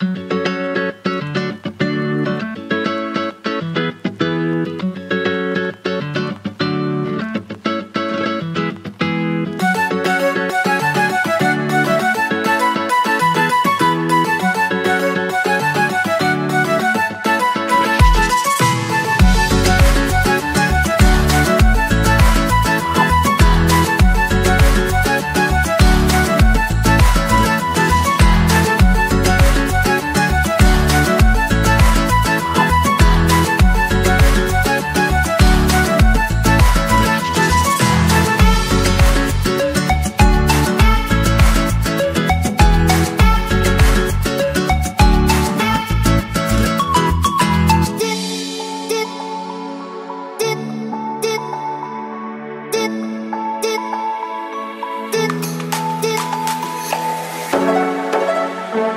Mm-hmm.